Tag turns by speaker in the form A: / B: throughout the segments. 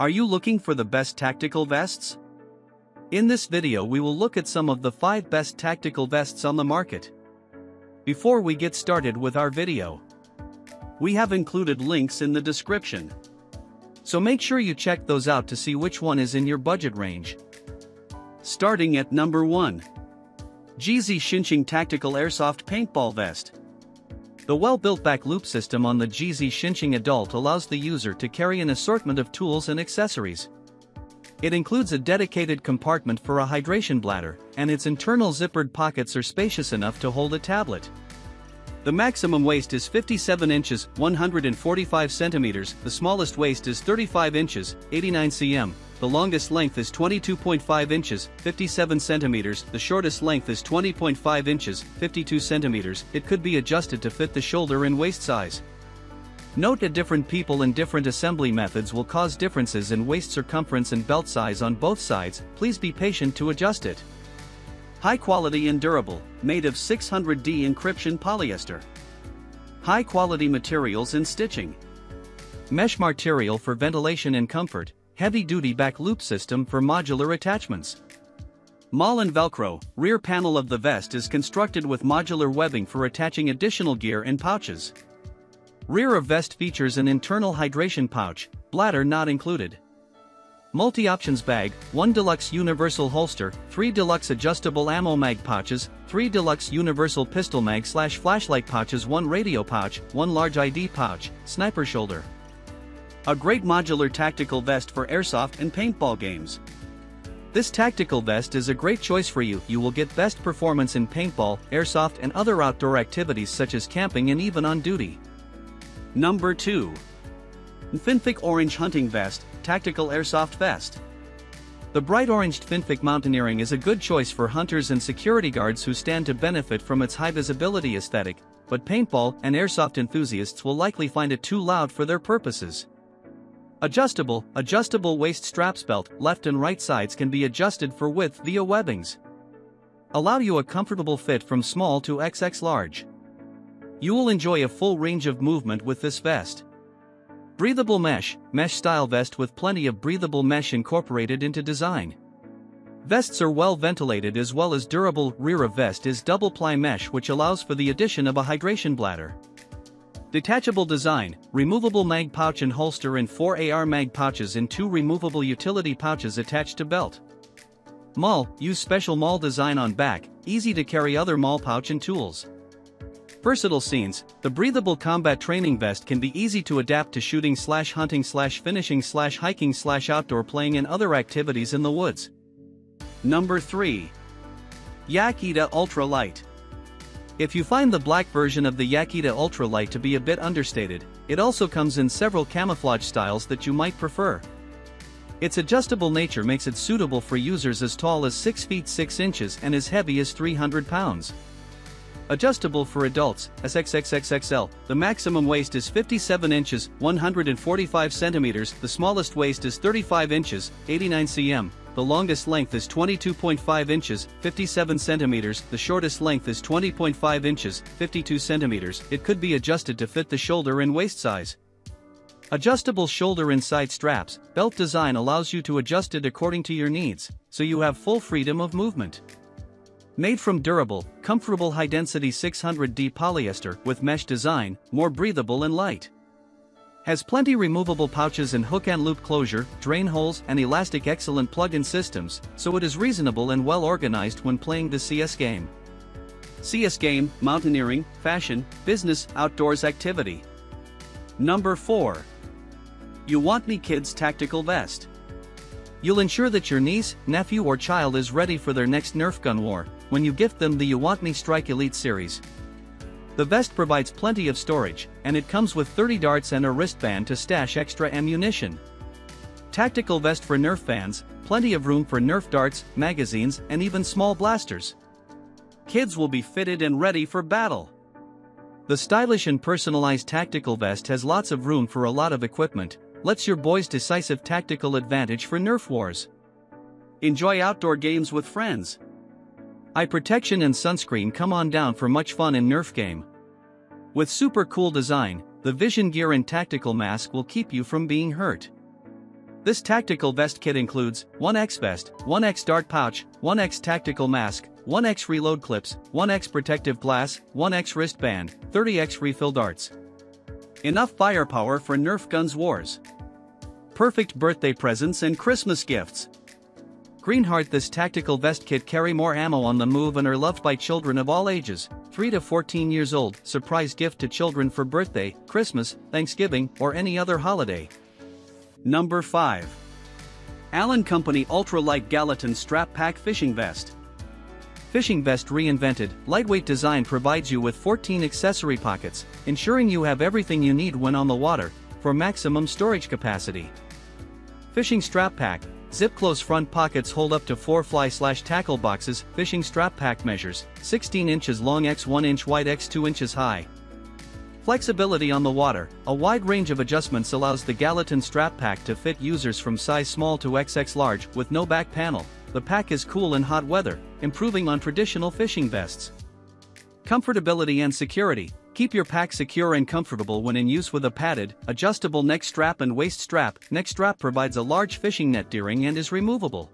A: Are you looking for the best tactical vests? In this video we will look at some of the 5 best tactical vests on the market. Before we get started with our video, we have included links in the description. So make sure you check those out to see which one is in your budget range. Starting at number 1. GZ Shinching Tactical Airsoft Paintball Vest. The well-built back loop system on the GZ Shinching Adult allows the user to carry an assortment of tools and accessories. It includes a dedicated compartment for a hydration bladder, and its internal zippered pockets are spacious enough to hold a tablet. The maximum waist is 57 inches, 145 centimeters, the smallest waist is 35 inches, 89 cm, the longest length is 22.5 inches, 57 centimeters, the shortest length is 20.5 inches, 52 centimeters, it could be adjusted to fit the shoulder and waist size. Note that different people and different assembly methods will cause differences in waist circumference and belt size on both sides, please be patient to adjust it. High quality and durable, made of 600D encryption polyester. High quality materials and stitching. Mesh material for ventilation and comfort, heavy-duty back loop system for modular attachments. Malin Velcro, rear panel of the vest is constructed with modular webbing for attaching additional gear and pouches. Rear of vest features an internal hydration pouch, bladder not included. Multi-options bag, 1 deluxe universal holster, 3 deluxe adjustable ammo mag pouches, 3 deluxe universal pistol mag slash flashlight pouches 1 radio pouch, 1 large ID pouch, sniper shoulder. A great modular tactical vest for airsoft and paintball games. This tactical vest is a great choice for you. You will get best performance in paintball, airsoft and other outdoor activities such as camping and even on duty. Number 2. Finfic Orange Hunting Vest, Tactical Airsoft Vest. The bright oranged Finfic mountaineering is a good choice for hunters and security guards who stand to benefit from its high visibility aesthetic, but paintball and airsoft enthusiasts will likely find it too loud for their purposes. Adjustable, adjustable waist straps belt, left and right sides can be adjusted for width via webbings. Allow you a comfortable fit from small to XX large. You will enjoy a full range of movement with this vest. Breathable mesh, mesh style vest with plenty of breathable mesh incorporated into design. Vests are well ventilated as well as durable, rear of vest is double ply mesh which allows for the addition of a hydration bladder. Detachable design, removable mag pouch and holster and 4 AR mag pouches and two removable utility pouches attached to belt. MOLLE, use special MOLLE design on back, easy to carry other MOLLE pouch and tools. Versatile scenes, the breathable combat training vest can be easy to adapt to shooting slash hunting slash finishing slash hiking slash outdoor playing and other activities in the woods. Number 3. Yakeda Ultra Light. If you find the black version of the Yakeda Ultralight to be a bit understated, it also comes in several camouflage styles that you might prefer. Its adjustable nature makes it suitable for users as tall as 6 feet 6 inches and as heavy as 300 pounds. Adjustable for adults, SXXXXL, the maximum waist is 57 inches, 145 centimeters, the smallest waist is 35 inches, 89 cm, the longest length is 22.5 inches, 57 centimeters, the shortest length is 20.5 inches, 52 centimeters, it could be adjusted to fit the shoulder and waist size. Adjustable shoulder and side straps, belt design allows you to adjust it according to your needs, so you have full freedom of movement. Made from durable, comfortable high-density 600D polyester with mesh design, more breathable and light. Has plenty removable pouches and hook and loop closure, drain holes and elastic excellent plug-in systems, so it is reasonable and well organized when playing the CS game. CS game, mountaineering, fashion, business, outdoors activity. Number 4. You Want Me Kids Tactical Vest. You'll ensure that your niece, nephew or child is ready for their next Nerf gun war, when you gift them the Uwantni Strike Elite series. The vest provides plenty of storage, and it comes with 30 darts and a wristband to stash extra ammunition. Tactical vest for Nerf fans, plenty of room for Nerf darts, magazines, and even small blasters. Kids will be fitted and ready for battle. The stylish and personalized tactical vest has lots of room for a lot of equipment, lets your boys decisive tactical advantage for Nerf wars. Enjoy outdoor games with friends. Eye protection and sunscreen come on down for much fun in Nerf game. With super cool design, the Vision Gear and Tactical Mask will keep you from being hurt. This tactical vest kit includes 1X vest, 1X dart pouch, 1X tactical mask, 1X reload clips, 1X protective glass, 1X wristband, 30X refill darts. Enough firepower for Nerf guns wars. Perfect birthday presents and Christmas gifts. Greenheart This tactical vest kit carry more ammo on the move and are loved by children of all ages, 3 to 14 years old, surprise gift to children for birthday, Christmas, Thanksgiving, or any other holiday. Number 5. Allen Company Ultra Light Gallatin Strap Pack Fishing Vest. Fishing Vest reinvented, lightweight design provides you with 14 accessory pockets, ensuring you have everything you need when on the water, for maximum storage capacity. Fishing Strap Pack, Zip close front pockets hold up to 4 fly slash tackle boxes, fishing strap pack measures, 16 inches long x 1 inch wide x 2 inches high. Flexibility on the water, a wide range of adjustments allows the Gallatin strap pack to fit users from size small to XX large with no back panel. The pack is cool in hot weather, improving on traditional fishing vests. Comfortability and security, Keep your pack secure and comfortable when in use with a padded, adjustable neck strap and waist strap. Neck strap provides a large fishing net D-ring and is removable.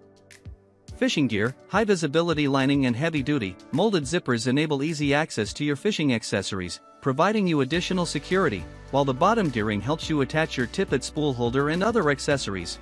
A: Fishing gear, high visibility lining and heavy duty, molded zippers enable easy access to your fishing accessories, providing you additional security, while the bottom D-ring helps you attach your tippet spool holder and other accessories.